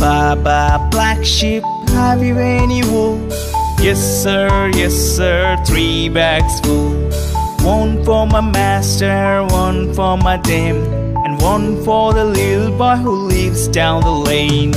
Baba, black sheep, have you any wool? Yes, sir, yes, sir, three bags full. One for my master, one for my dame, and one for the little boy who lives down the lane.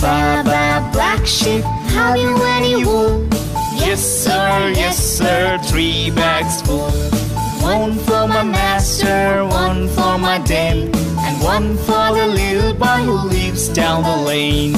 Baba, black sheep, have you any wool? Yes, sir, yes, sir, three bags full. One for my master, one for my dame, and one for the little boy who lives down the lane.